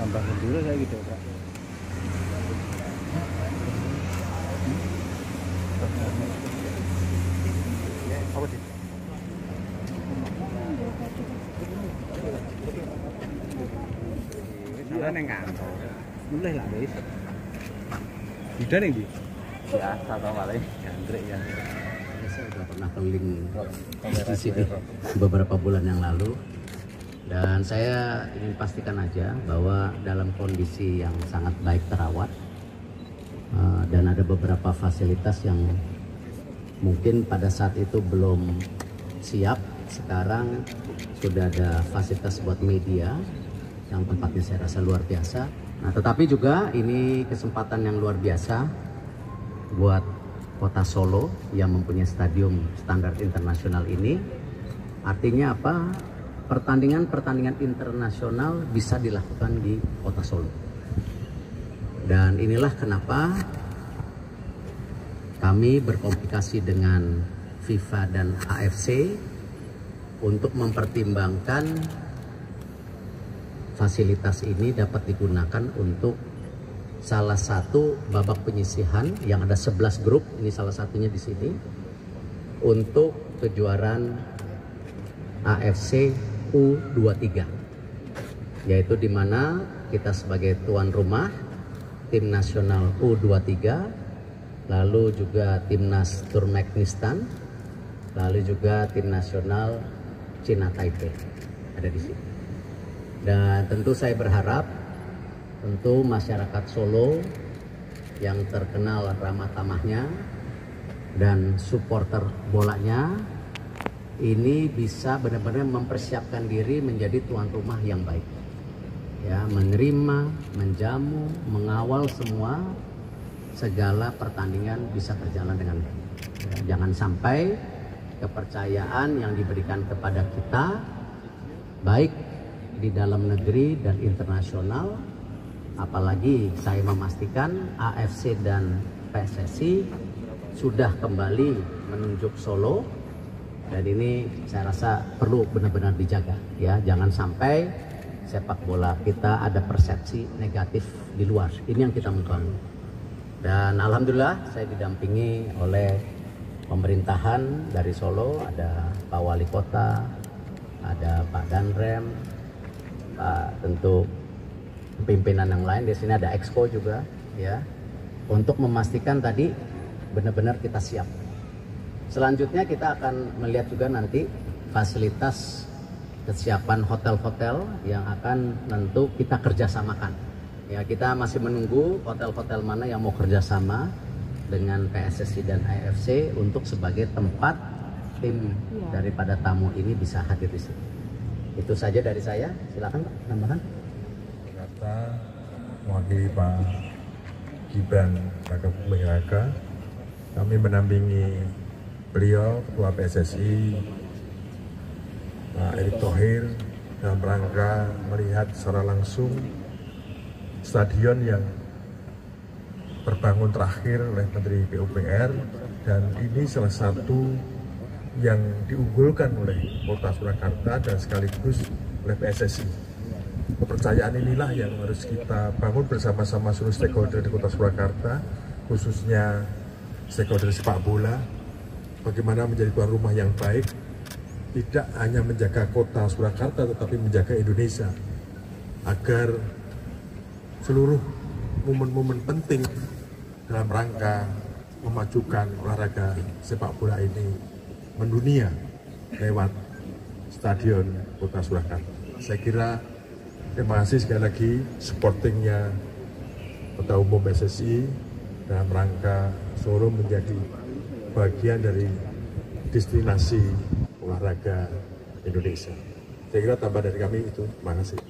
tambah dulu saya gitu Pak. Apa sih? Salah neng kantor. Mulai lah guys. Tidak nih di. Biasa tau kali. Jangkrik ya. Saya sudah pernah keliling di sini beberapa bulan yang lalu dan saya ingin pastikan aja bahwa dalam kondisi yang sangat baik terawat uh, dan ada beberapa fasilitas yang mungkin pada saat itu belum siap sekarang sudah ada fasilitas buat media yang tempatnya saya rasa luar biasa. Nah tetapi juga ini kesempatan yang luar biasa buat kota Solo yang mempunyai stadium standar internasional ini. Artinya apa pertandingan-pertandingan internasional bisa dilakukan di kota Solo. Dan inilah kenapa kami berkomunikasi dengan FIFA dan AFC untuk mempertimbangkan fasilitas ini dapat digunakan untuk salah satu babak penyisihan yang ada 11 grup ini salah satunya di sini untuk kejuaraan AFC U23 yaitu di mana kita sebagai tuan rumah tim nasional U23 lalu juga timnas Turkmenistan lalu juga tim nasional Cina Taipei. Ada di sini. Dan tentu saya berharap tentu masyarakat Solo yang terkenal ramah tamahnya dan supporter bolanya ini bisa benar-benar mempersiapkan diri menjadi tuan rumah yang baik. Ya menerima menjamu mengawal semua segala pertandingan bisa berjalan dengan baik. Ya, jangan sampai kepercayaan yang diberikan kepada kita baik di dalam negeri dan internasional apalagi saya memastikan AFC dan PSSI sudah kembali menunjuk Solo dan ini saya rasa perlu benar-benar dijaga ya. Jangan sampai sepak bola kita ada persepsi negatif di luar. Ini yang kita membangun dan alhamdulillah saya didampingi oleh pemerintahan dari Solo. Ada Pak Wali Kota ada Pak Danrem Pak tentu pimpinan yang lain. Di sini ada exco juga ya. Untuk memastikan tadi benar-benar kita siap. Selanjutnya kita akan melihat juga nanti fasilitas kesiapan hotel-hotel yang akan tentu kita kerjasamakan. Ya kita masih menunggu hotel-hotel mana yang mau kerjasama dengan PSSI dan AFC untuk sebagai tempat tim ya. daripada tamu ini bisa hadir di sini. Itu saja dari saya. Silakan Pak, tambahan. Jakarta mewakili Pak Gibran Raka Buming Raka kami mendampingi beliau Ketua PSSI Pak Erick Thohir dalam rangka melihat secara langsung stadion yang terbangun terakhir oleh Menteri PUPR dan ini salah satu yang diunggulkan oleh Kota Surakarta dan sekaligus oleh PSSI kepercayaan inilah yang harus kita bangun bersama-sama seluruh stakeholder di Kota Surakarta, khususnya stakeholder sepak bola, bagaimana menjadi tuan rumah yang baik, tidak hanya menjaga kota Surakarta tetapi menjaga Indonesia agar seluruh momen-momen penting dalam rangka memajukan olahraga sepak bola ini mendunia lewat stadion kota Surakarta. Saya kira terima kasih sekali lagi supportingnya Ketua Umum PSSI dalam rangka Solo menjadi bagian dari destinasi olahraga Indonesia. Saya kira tambah dari kami itu. Terima kasih.